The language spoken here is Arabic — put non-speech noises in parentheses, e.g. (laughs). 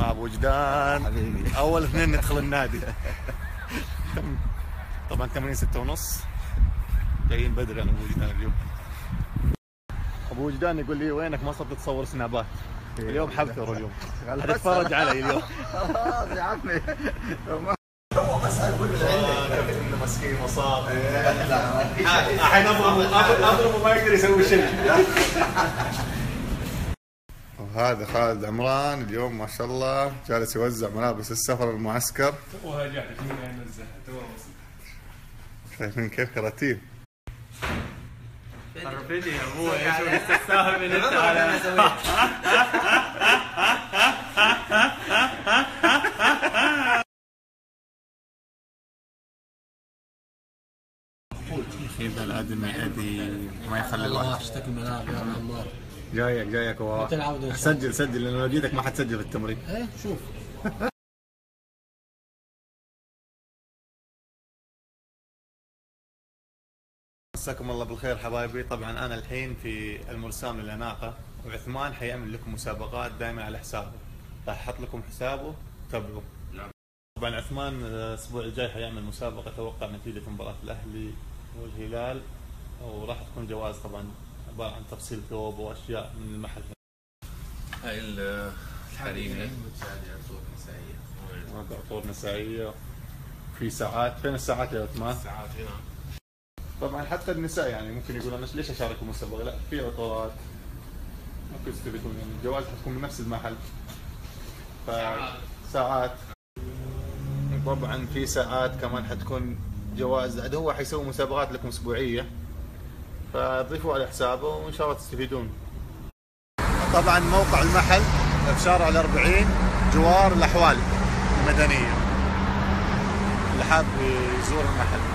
مع ابو وجدان. حبيبي. أول اثنين (laughs) ندخل النادي. طبعا تمرين ستة ونص. جايين بدري أنا ابو وجدان اليوم. أبو وجدان يقول لي وينك؟ ما صرت تصور سنابات. اليوم حبثر (laughs) اليوم حتتفرج علي اليوم. (laughs) خلاص يا عمي. مسكين مصاب الحين اضربه اضربه ما يقدر يسوي شيء. وهذا خالد عمران اليوم ما شاء الله جالس يوزع ملابس السفر المعسكر. توها جاهز من وين نزلها توها وصلت شايفين كيف كراتين. عرفتني يا أبوي إيش تستاهل من انت على كيف الأدمي ادي ما يخلي والله اشتكي منها يا عمار جايك جايك شاء سجل سجل لأنه لو جيتك ما حتسجل في التمرين. إيه شوف. (laughs) مساكم الله بالخير حبايبي. طبعا أنا الحين في المرسام للأناقة. وعثمان حيعمل لكم مسابقات دائما على حسابه. راح أحط لكم حسابه. تابعوه طبعا عثمان الأسبوع الجاي حيعمل مسابقة. أتوقع نتيجة مباراة الأهلي والهلال. وراح تكون جوائز طبعا. عباره عن تفصيل ثوب واشياء من المحل؟ هاي ال- الحريمي هذا عطور نسائية. في ساعات فين الساعات يا عثمان؟ ساعات هنا. طبعا حتى النساء يعني ممكن يقول أنا ليش اشارك المسابقه؟ لا في عطورات ممكن يستفيدون يعني. الجوائز حتكون من نفس المحل. فساعات طبعا في ساعات كمان حتكون جوائز عاد هو حيسوي مسابقات لكم أسبوعية. فضيفوا على حسابه وإن شاء الله تستفيدون. طبعا موقع المحل في شارع الأربعين جوار الأحوال المدنية. اللي حاب يزور المحل.